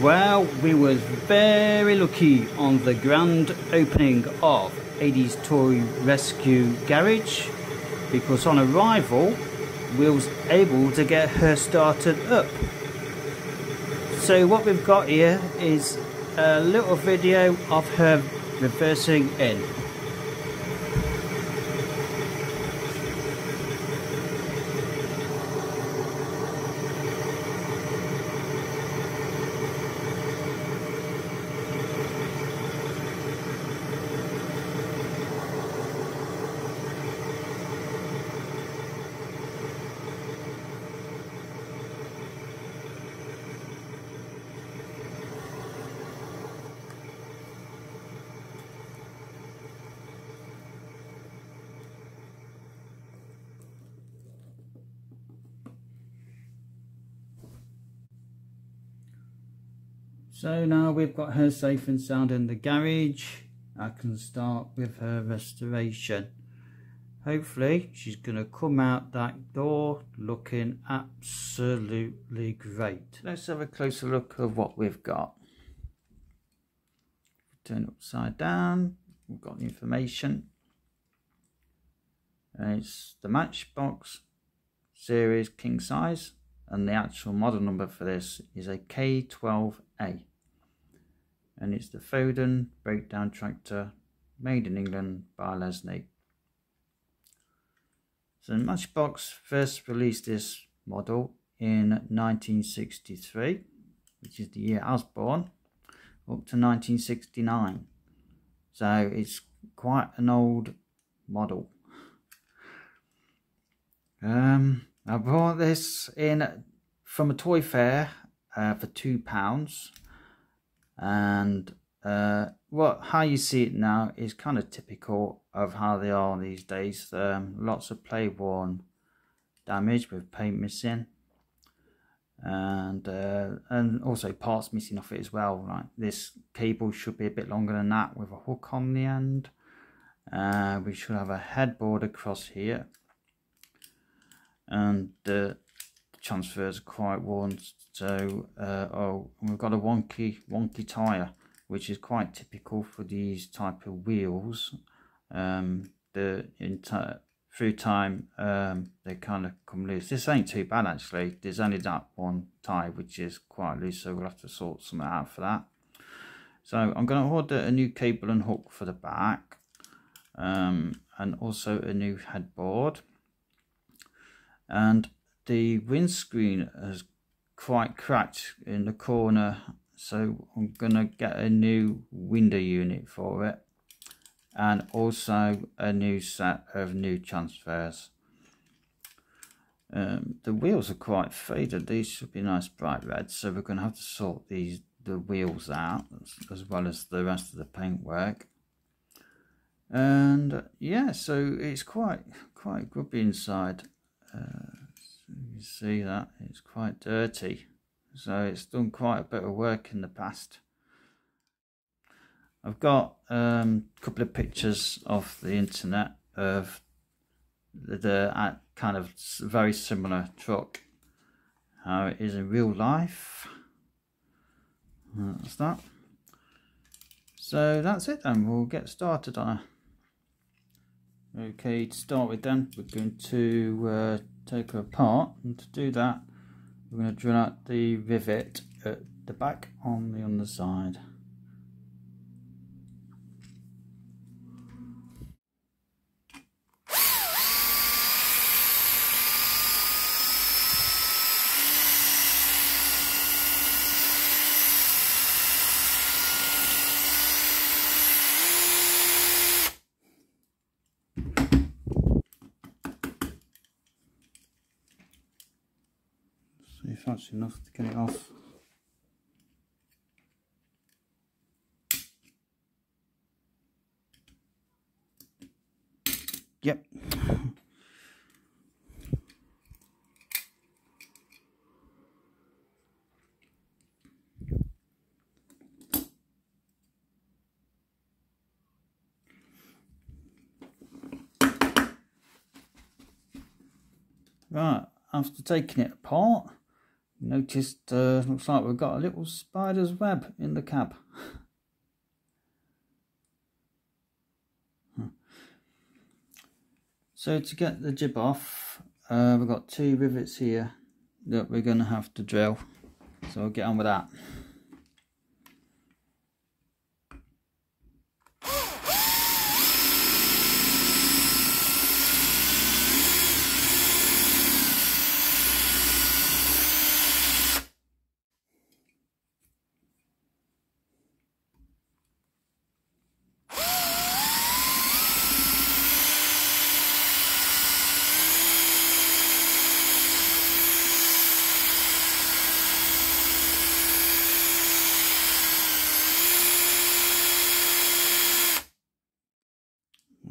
Well, we was very lucky on the grand opening of Ady's Toy Rescue Garage because on arrival we was able to get her started up. So what we've got here is a little video of her reversing in. So now we've got her safe and sound in the garage, I can start with her restoration. Hopefully she's going to come out that door looking absolutely great. Let's have a closer look of what we've got. Turn upside down, we've got the information. And it's the Matchbox series king size and the actual model number for this is a K12A and it's the Foden breakdown tractor made in England by Lesney. So Matchbox first released this model in 1963, which is the year I was born, up to 1969. So it's quite an old model. Um, I bought this in from a toy fair uh, for two pounds and uh, what how you see it now is kind of typical of how they are these days. Um, lots of play worn damage with paint missing, and uh, and also parts missing off it as well. Like this cable should be a bit longer than that with a hook on the end. Uh, we should have a headboard across here, and the transfers are quite worn so, uh, oh, we've got a wonky, wonky tyre, which is quite typical for these type of wheels. Um, the in through time, um, they kind of come loose. This ain't too bad actually. There's only that one tie which is quite loose, so we'll have to sort something out for that. So I'm going to order a new cable and hook for the back, um, and also a new headboard. And the windscreen has quite cracked in the corner so I'm gonna get a new window unit for it and also a new set of new transfers. Um, the wheels are quite faded. These should be nice bright red so we're gonna have to sort these the wheels out as well as the rest of the paintwork. And yeah so it's quite quite grubby inside. Uh, you see that it's quite dirty. So it's done quite a bit of work in the past. I've got um, a couple of pictures off the internet of the, the kind of very similar truck. How it is in real life. That's that. So that's it then we'll get started on it. Okay to start with then we're going to uh, take her apart and to do that we're going to drill out the rivet at the back on the underside that's enough to get it off. Yep. Right, after taking it apart, noticed uh, looks like we've got a little spider's web in the cab. So to get the jib off, uh, we've got two rivets here that we're going to have to drill. So I'll get on with that.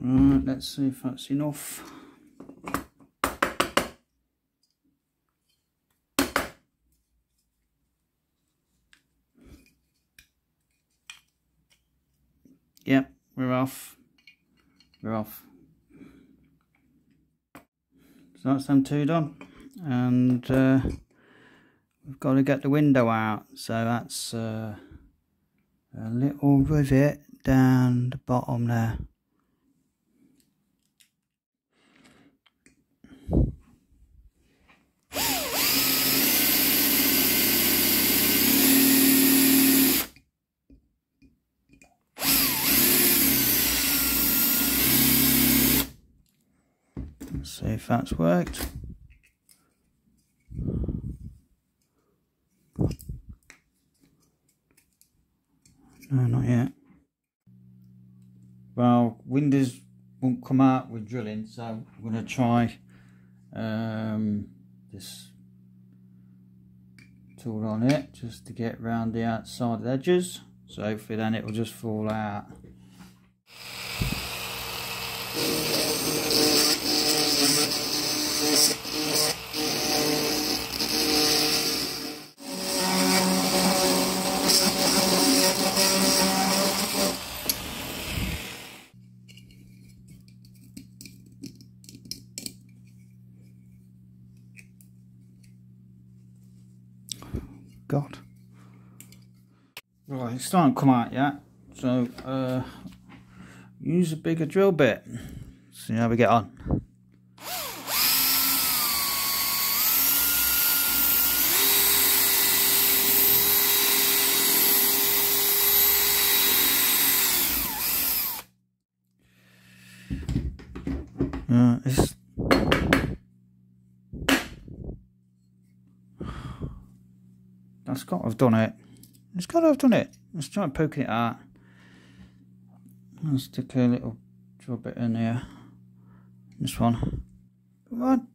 Right, let's see if that's enough. Yep, we're off. We're off. So that's them two done. And uh, we've got to get the window out. So that's uh, a little rivet down the bottom there. Let's see if that's worked. No, not yet. Well, windows won't come out with drilling, so I'm going to try um, this tool on it just to get round the outside edges. So hopefully then it will just fall out. Starting to come out yet. So, uh, use a bigger drill bit. See how we get on. Uh, it's That's got to have done it. It's got to have done it. Let's try poking it out. I'll stick a little drill bit in here. This one. Come on.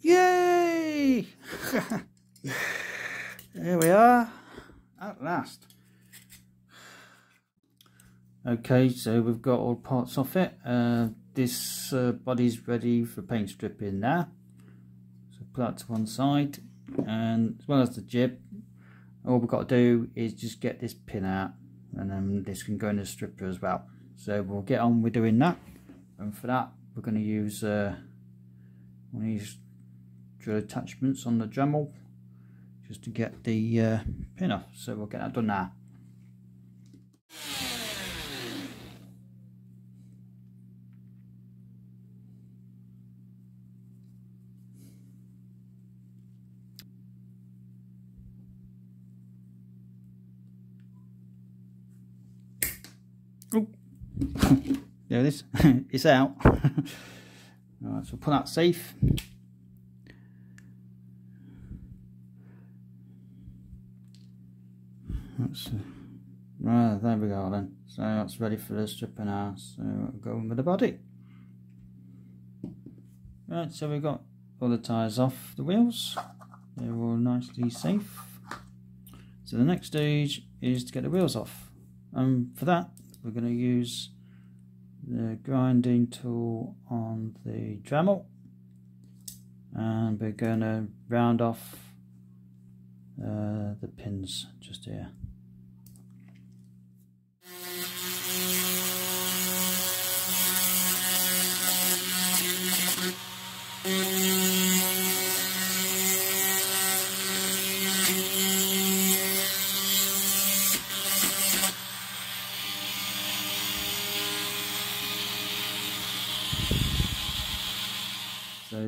Yay! there we are. At last. Okay, so we've got all parts off it. Uh, this uh, body's ready for paint stripping now. So put that to one side. And as well as the jib, all we've got to do is just get this pin out and then this can go in the stripper as well. So we'll get on with doing that. And for that we're going to use uh, one of these drill attachments on the Dremel just to get the uh, pin off. So we'll get that done now Oh, there it is. it's out. right, so put that safe. That's uh, right. There we go then. So that's ready for the stripping now. So going with the body. Right, so we've got all the tyres off the wheels. They're all nicely safe. So the next stage is to get the wheels off. And for that, we're going to use the grinding tool on the Dremel and we're going to round off uh, the pins just here.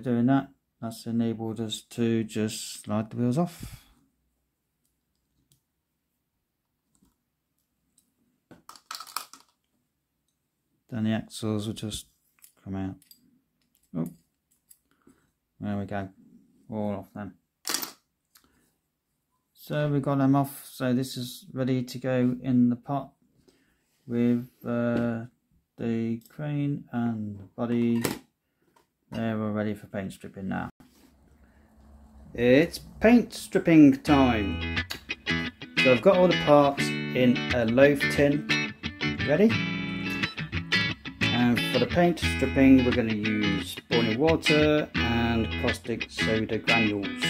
Doing that, that's enabled us to just slide the wheels off. Then the axles will just come out. Oh, there we go, all off then. So we've got them off, so this is ready to go in the pot with uh, the crane and body. There, we're ready for paint stripping now. It's paint stripping time. So I've got all the parts in a loaf tin ready. And for the paint stripping, we're going to use boiling water and caustic soda granules.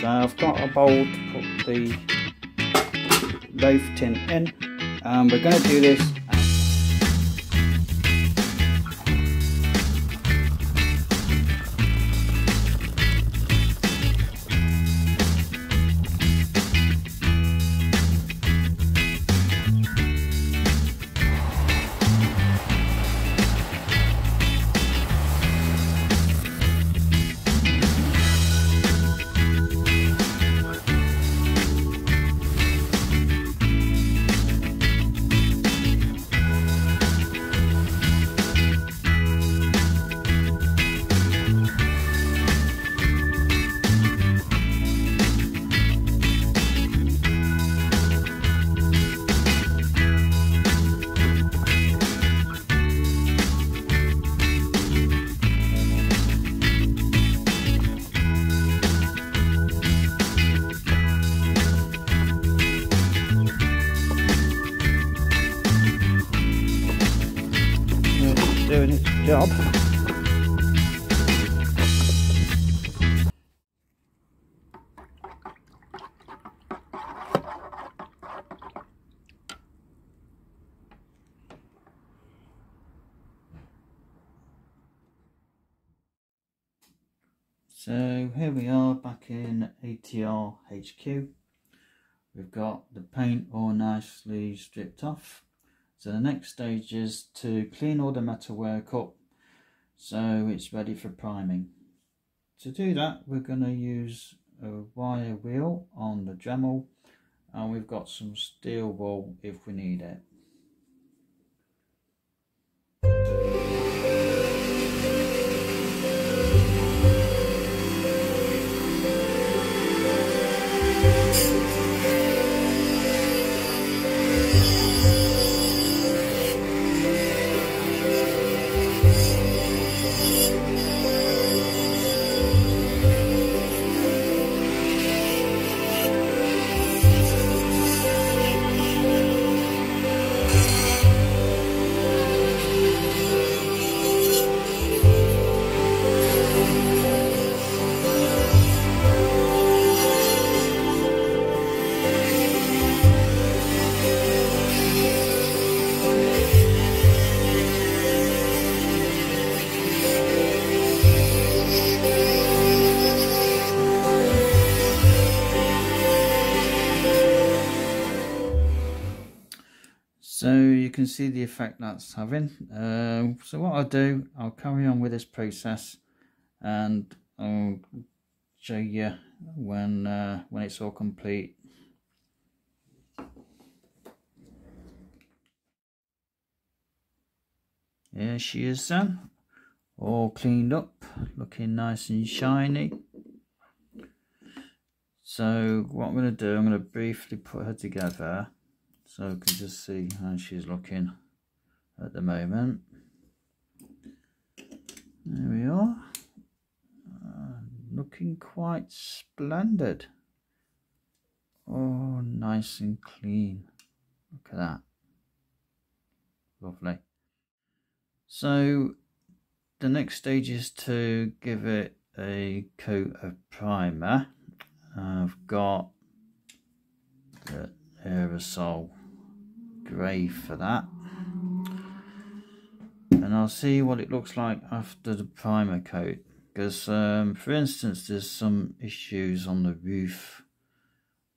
So I've got a bowl to put the loaf tin in. And we're going to do this ATR HQ. We've got the paint all nicely stripped off. So the next stage is to clean all the metalwork up so it's ready for priming. To do that we're going to use a wire wheel on the Dremel and we've got some steel wool if we need it. Can see the effect that's having. Um, so what I'll do, I'll carry on with this process and I'll show you when uh, when it's all complete. Here she is then, all cleaned up, looking nice and shiny. So what I'm going to do, I'm going to briefly put her together so we can just see how she's looking at the moment. There we are. Uh, looking quite splendid. Oh nice and clean. Look at that. Lovely. So the next stage is to give it a coat of primer. I've got the aerosol grey for that. And I'll see what it looks like after the primer coat because um, for instance there's some issues on the roof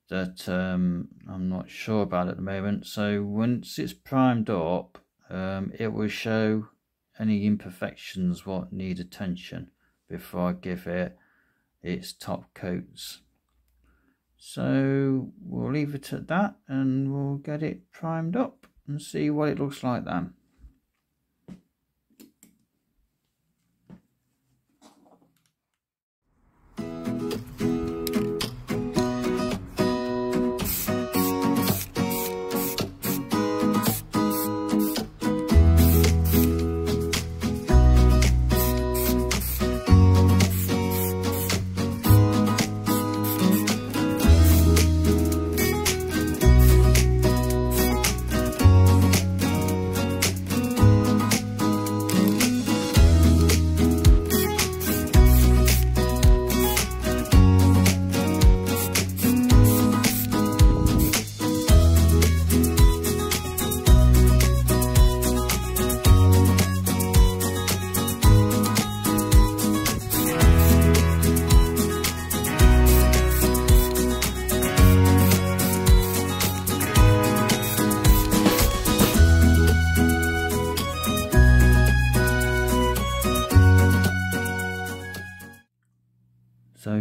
that um, I'm not sure about at the moment. So once it's primed up um, it will show any imperfections what need attention before I give it its top coats so we'll leave it at that and we'll get it primed up and see what it looks like then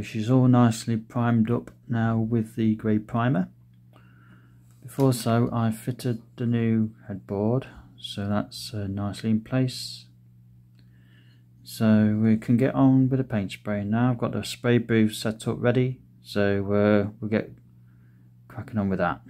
she's all nicely primed up now with the grey primer. Before so I fitted the new headboard so that's uh, nicely in place. So we can get on with the paint spray now. I've got the spray booth set up ready so uh, we'll get cracking on with that.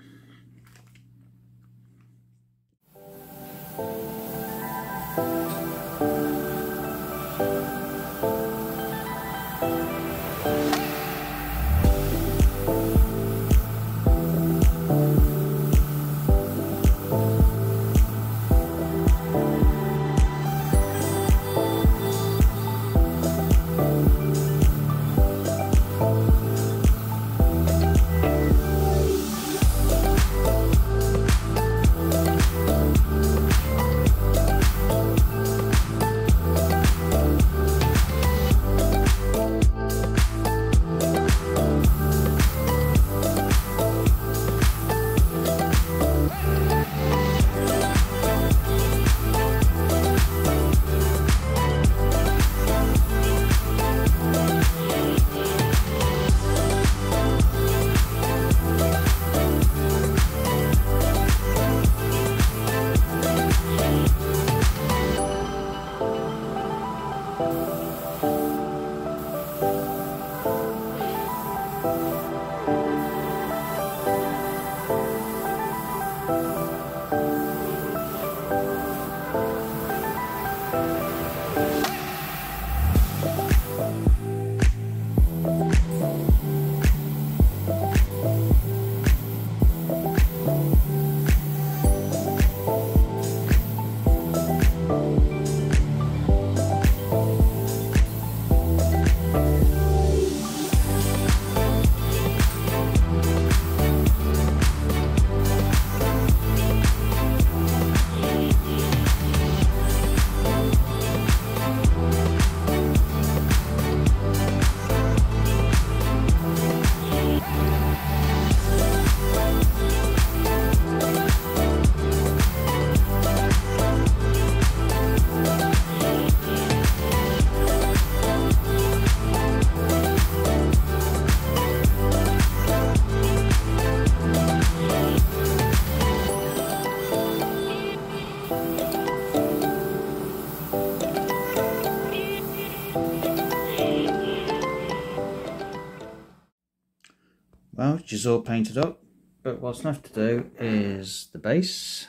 Well, she's all painted up, but what's left to do is the base.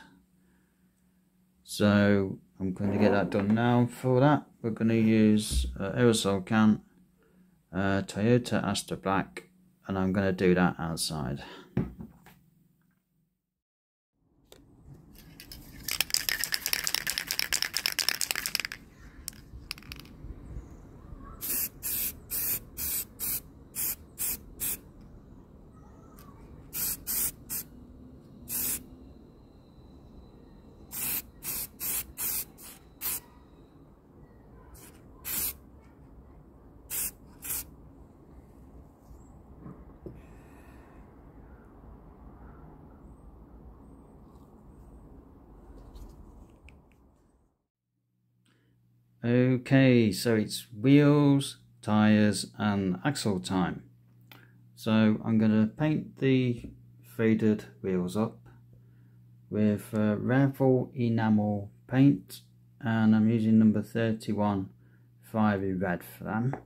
So I'm going to get that done now. For that, we're going to use uh, aerosol can, uh, Toyota Astra Black, and I'm going to do that outside. So it's wheels, tyres and axle time. So I'm going to paint the faded wheels up with uh, enamel paint and I'm using number 31 fiery red for them.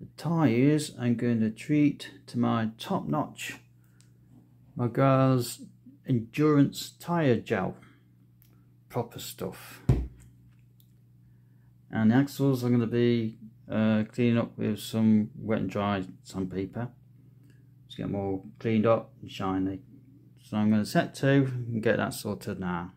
The tyres I'm going to treat to my top notch Meguiar's endurance tyre gel proper stuff and the axles I'm going to be uh, cleaning up with some wet and dry sandpaper. To get them all cleaned up and shiny. So I'm going to set to and get that sorted now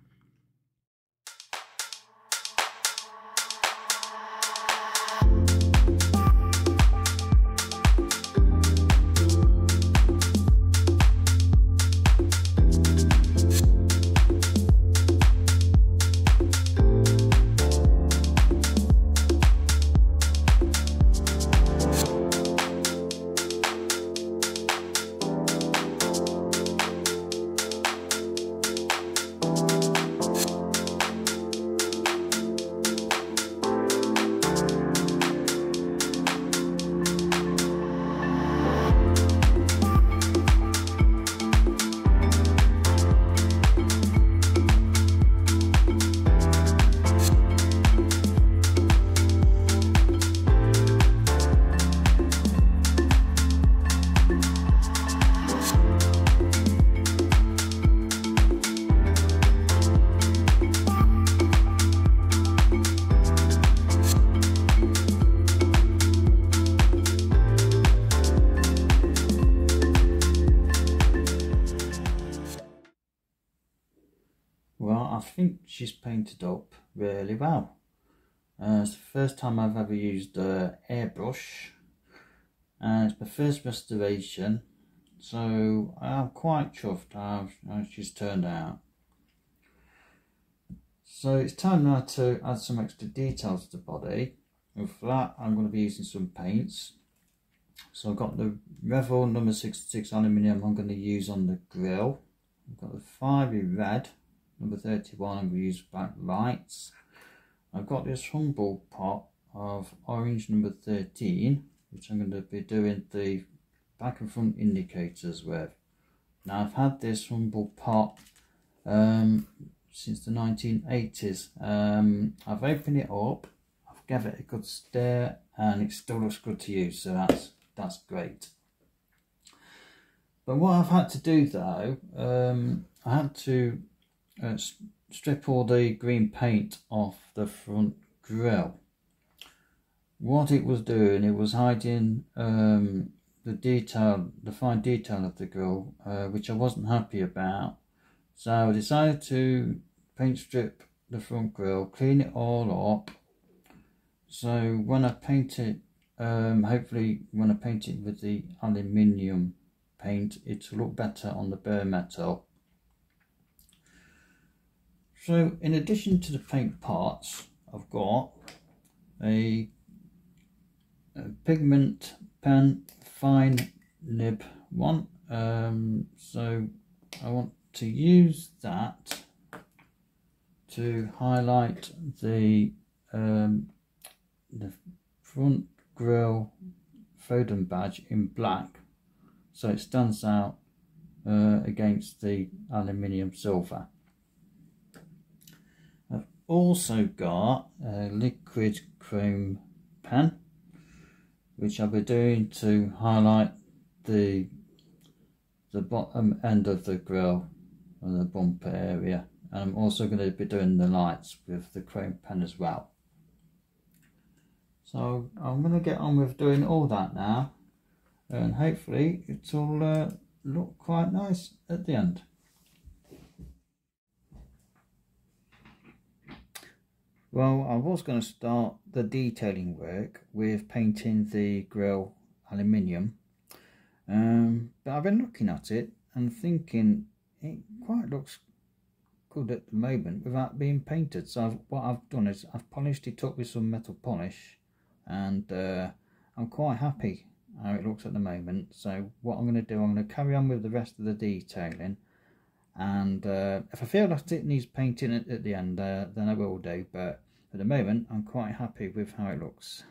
first time I've ever used uh, airbrush and it's my first restoration so I'm quite chuffed how, how she's turned out. So it's time now to add some extra details to the body. And for that I'm going to be using some paints. So I've got the Revell number 66 aluminium I'm going to use on the grill. I've got the fiery red number 31 I'm going to use black lights I've got this Humbrol pot of orange number 13 which I'm going to be doing the back and front indicators with. Now I've had this Humbrol pot um, since the 1980s um, I've opened it up I've given it a good stir and it still looks good to use so that's that's great. But what I've had to do though um, I had to uh, strip all the green paint off the front grille. What it was doing, it was hiding um, the detail, the fine detail of the grille, uh, which I wasn't happy about. So I decided to paint strip the front grille, clean it all up. So when I paint it, um, hopefully when I paint it with the aluminium paint, it'll look better on the bare metal. So in addition to the paint parts, I've got a, a pigment pen fine nib one. Um, so I want to use that to highlight the um, the front grille Foden badge in black so it stands out uh, against the aluminium silver also got a liquid chrome pen which I'll be doing to highlight the the bottom end of the grill and the bumper area. And I'm also going to be doing the lights with the chrome pen as well. So I'm going to get on with doing all that now and hopefully it'll uh, look quite nice at the end Well, I was going to start the detailing work with painting the grill aluminium, um, but I've been looking at it and thinking it quite looks good at the moment without being painted. So I've, what I've done is I've polished it up with some metal polish and uh, I'm quite happy how it looks at the moment. So what I'm going to do, I'm going to carry on with the rest of the detailing and uh, if I feel like it needs painting at, at the end uh, then I will do but at the moment I'm quite happy with how it looks.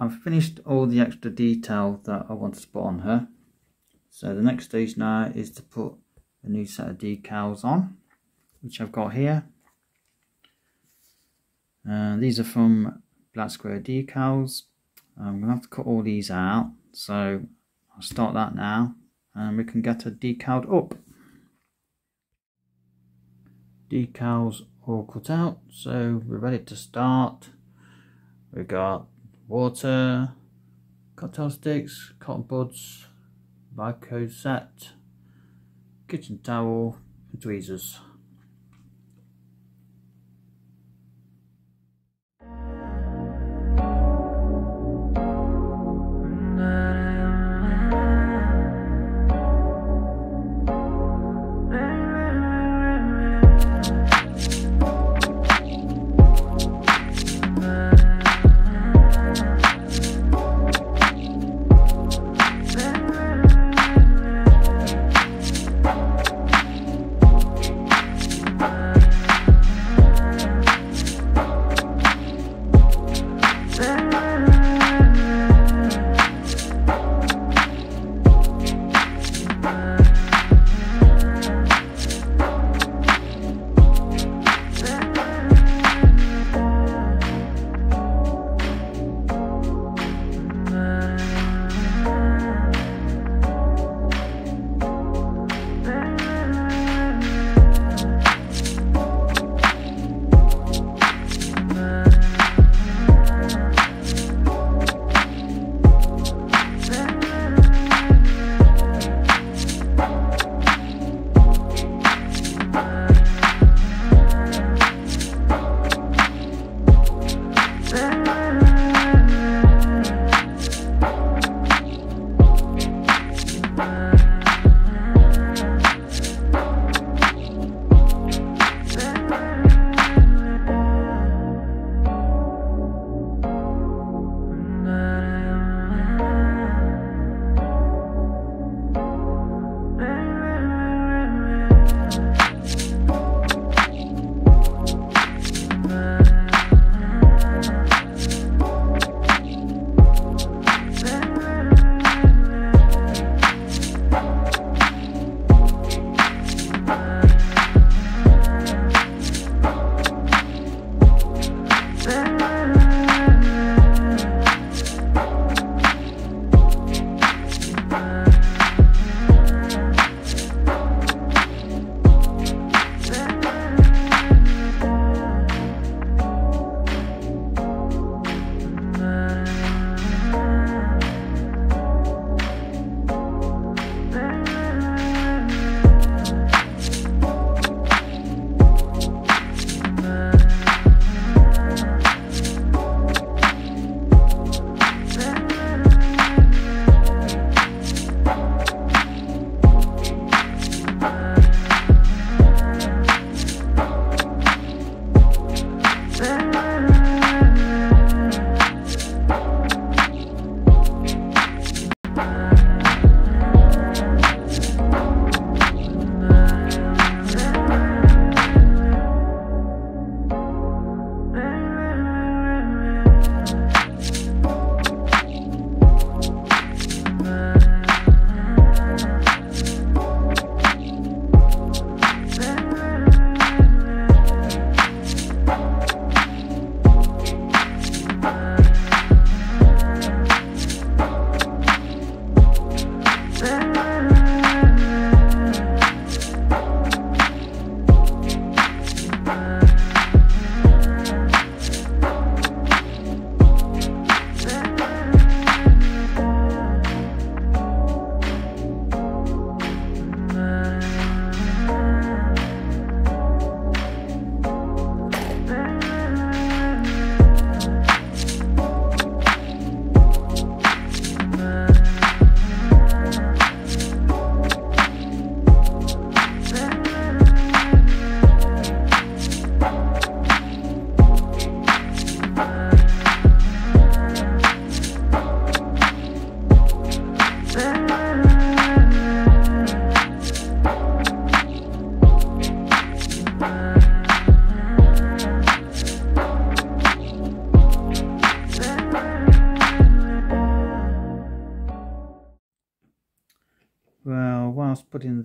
I've finished all the extra detail that I wanted to put on her. So the next stage now is to put a new set of decals on, which I've got here. Uh, these are from Black Square Decals. I'm going to have to cut all these out. So I'll start that now and we can get her decaled up. Decals all cut out, so we're ready to start. We got water, cocktail sticks, cotton buds, barcode set, kitchen towel, and tweezers.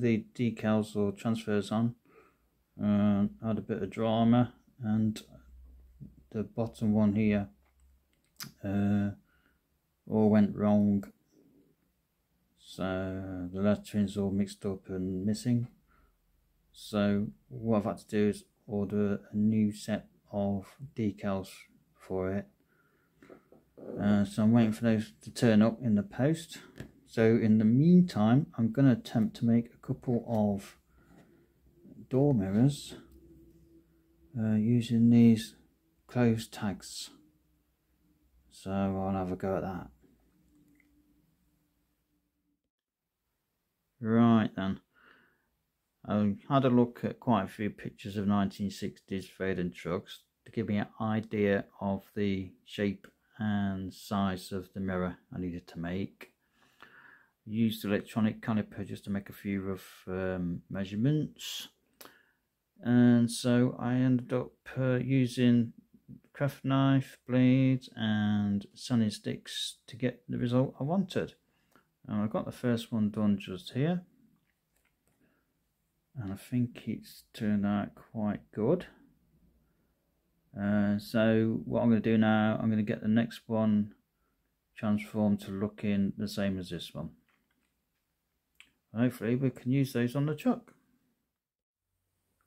The decals or transfers on. Uh, had a bit of drama and the bottom one here uh, all went wrong. So the lettering's all mixed up and missing. So what I've had to do is order a new set of decals for it. Uh, so I'm waiting for those to turn up in the post. So in the meantime, I'm going to attempt to make a couple of door mirrors uh, using these closed tags. So I'll have a go at that. Right then. I had a look at quite a few pictures of 1960s Foden trucks to give me an idea of the shape and size of the mirror I needed to make. Used electronic caliper just to make a few rough um, measurements and so I ended up uh, using craft knife, blades and sanding sticks to get the result I wanted. And I got the first one done just here and I think it's turned out quite good. Uh, so what I'm going to do now, I'm going to get the next one transformed to looking the same as this one. Hopefully we can use those on the truck.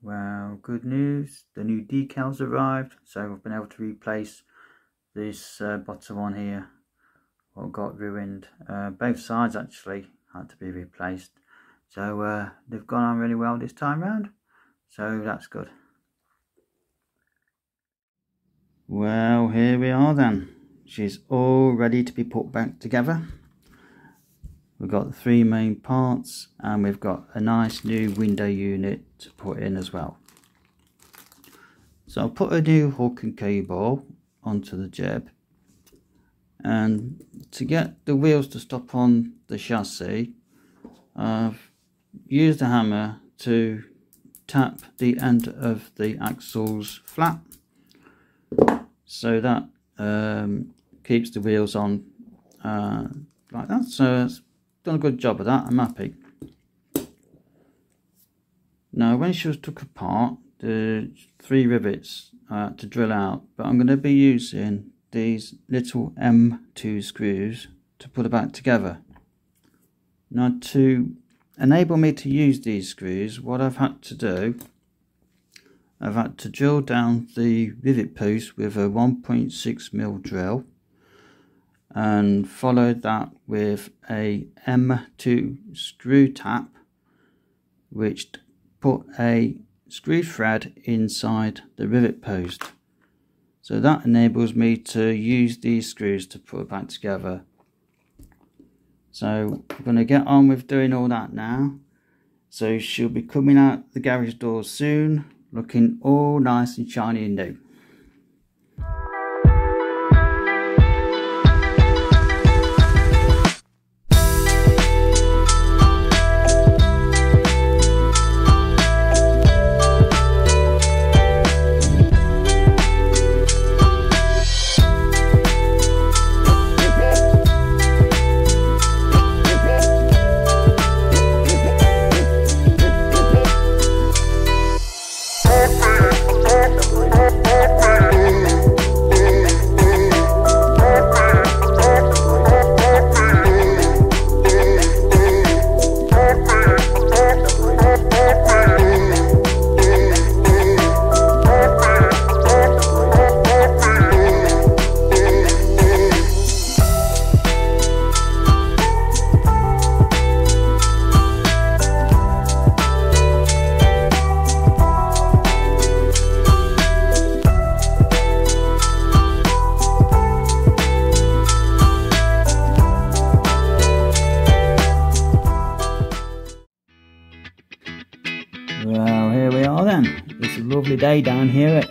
Well, good news, the new decals arrived, so I've been able to replace this uh, bottom one here, what got ruined. Uh, both sides actually had to be replaced, so uh, they've gone on really well this time round, so that's good. Well, here we are then. She's all ready to be put back together. We've got the three main parts and we've got a nice new window unit to put in as well. So I'll put a new hook and cable onto the jib and to get the wheels to stop on the chassis I've used a hammer to tap the end of the axles flat so that um, keeps the wheels on uh, like that so it's done a good job of that I'm happy. Now when she was took apart the three rivets uh, to drill out but I'm going to be using these little M2 screws to put it back together. Now to enable me to use these screws what I've had to do I've had to drill down the rivet post with a 1.6 mil drill and followed that with a M2 screw tap which put a screw thread inside the rivet post. So that enables me to use these screws to put it back together. So I'm going to get on with doing all that now. So she'll be coming out the garage door soon looking all nice and shiny and new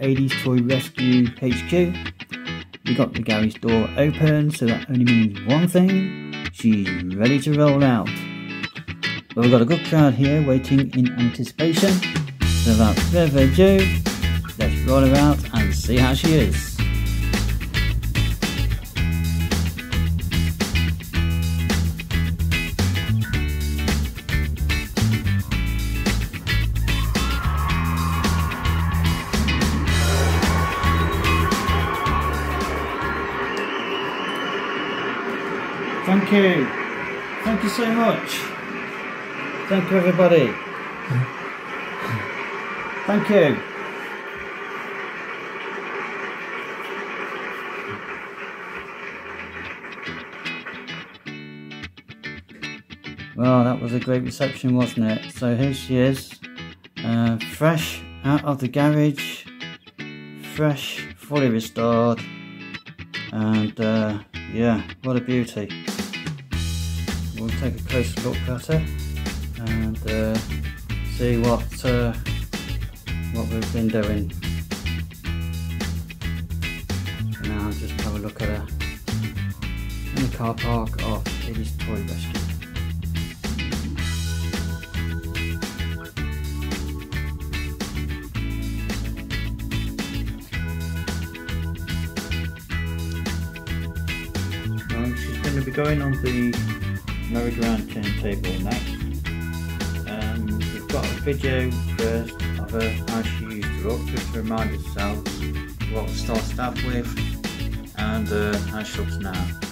Ady's Toy Rescue HQ. We got the garage door open, so that only means one thing. She's ready to roll out. But we've got a good crowd here waiting in anticipation. So without further ado, let's roll her out and see how she is. So much. Thank you, everybody. Thank you. Well, that was a great reception, wasn't it? So here she is, uh, fresh out of the garage, fresh, fully restored, and uh, yeah, what a beauty. We'll take a closer look at her and uh, see what uh, what we've been doing. Now just have a look at her in the car park of Ady's Toy Rescue. she's going to be going on the merry-go-round turntable next. Um, we've got a video first of her how she used to look, just to remind ourselves what we started off with and uh, how she looks now.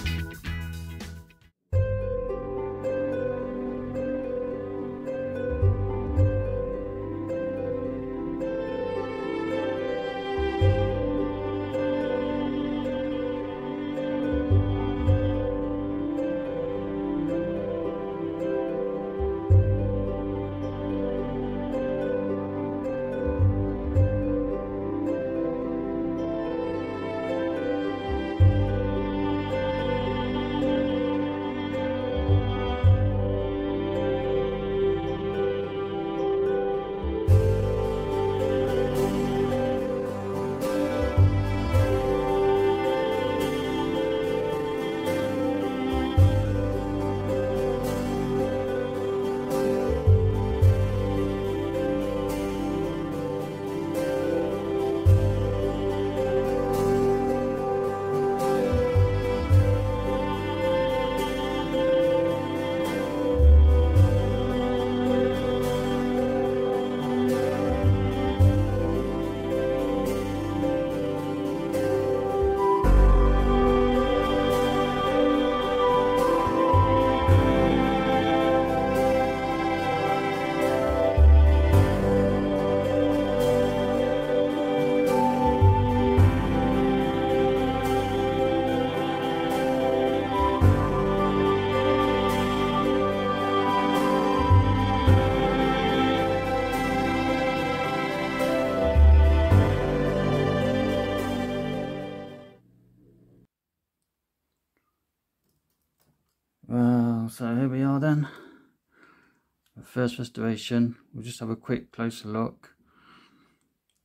First restoration. We'll just have a quick closer look.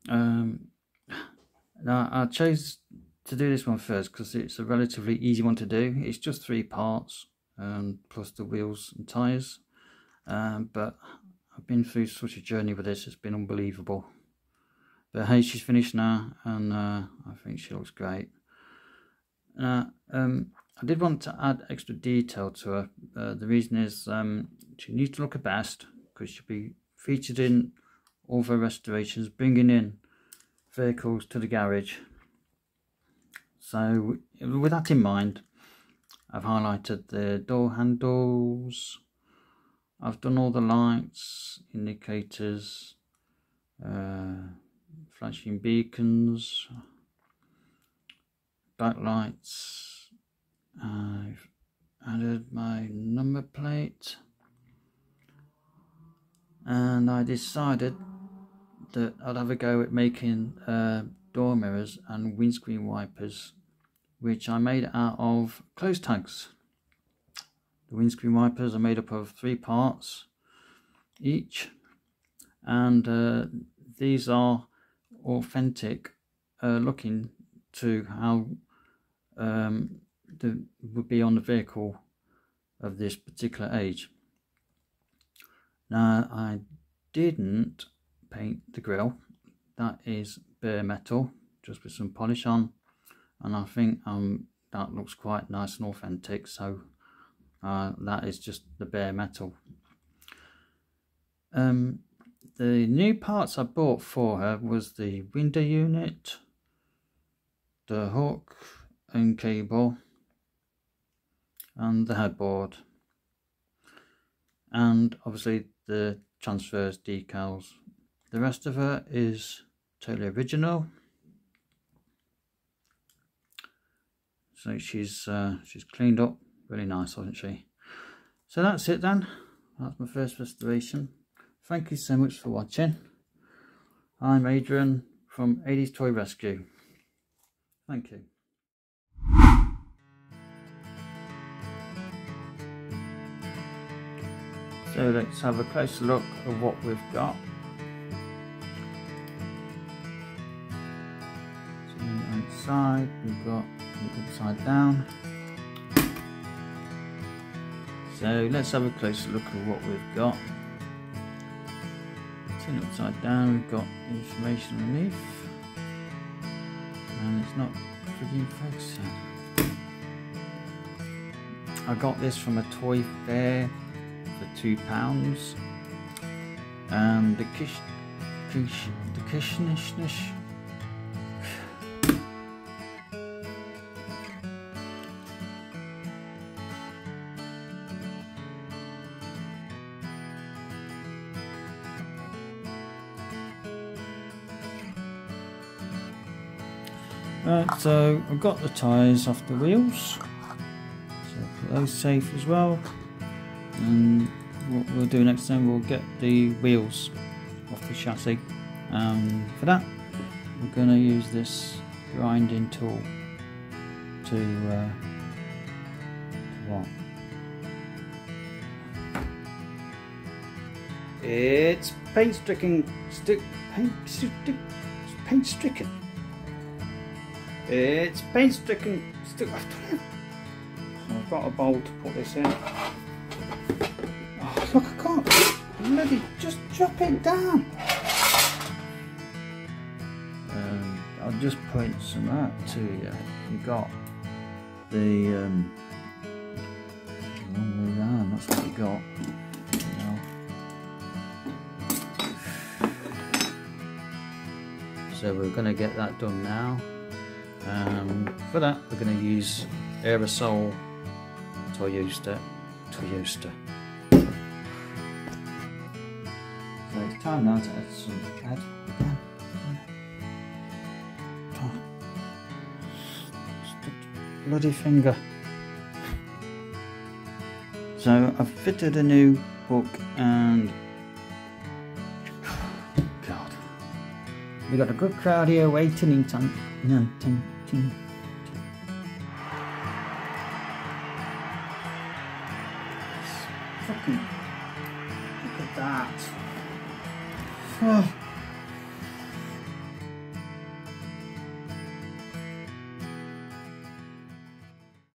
Um, now I chose to do this one first because it's a relatively easy one to do. It's just three parts um, plus the wheels and tyres. Um, but I've been through such a journey with this, it's been unbelievable. But hey, she's finished now and uh, I think she looks great. Now, um, I did want to add extra detail to her. Uh, the reason is um, she needs to look her best because she'll be featured in all the restorations, bringing in vehicles to the garage. So with that in mind, I've highlighted the door handles, I've done all the lights, indicators, uh, flashing beacons, backlights, I've added my number plate and I decided that I'd have a go at making uh, door mirrors and windscreen wipers which I made out of clothes tags. The windscreen wipers are made up of three parts each and uh, these are authentic uh, looking to how um, the, would be on the vehicle of this particular age. Now I didn't paint the grill, that is bare metal, just with some polish on, and I think um, that looks quite nice and authentic, so uh, that is just the bare metal. Um, the new parts I bought for her was the window unit, the hook and cable, and the headboard and obviously the transfers decals. The rest of her is totally original. So she's uh, she's cleaned up really nice hasn't she? So that's it then. That's my first restoration. Thank you so much for watching. I'm adrian from Ady's toy rescue. Thank you So let's have a closer look at what we've got. So inside we've got the upside down. So let's have a closer look at what we've got. Tin upside down, we've got information underneath. And it's not freaking focusing. I got this from a toy fair for two pounds. And the kish, kish, the kishnishness. Right, so I've got the tyres off the wheels, so put those safe as well and what we'll do next time we'll get the wheels off the chassis and for that we're going to use this grinding tool to, uh, what? It's paint stricken stick paint stick paint stricken. It's paint stricken stick. I've got a bowl to put this in. Bloody just drop it down. Um, I'll just point some out to you. You got the um, way. That's what you got. So we're going to get that done now. Um, for that, we're going to use aerosol Toyota. Toyota. Time now to add some add again. Oh. Bloody finger. So I've fitted a new hook and God. We got a good crowd here waiting in time. No, ting, ting. Fucking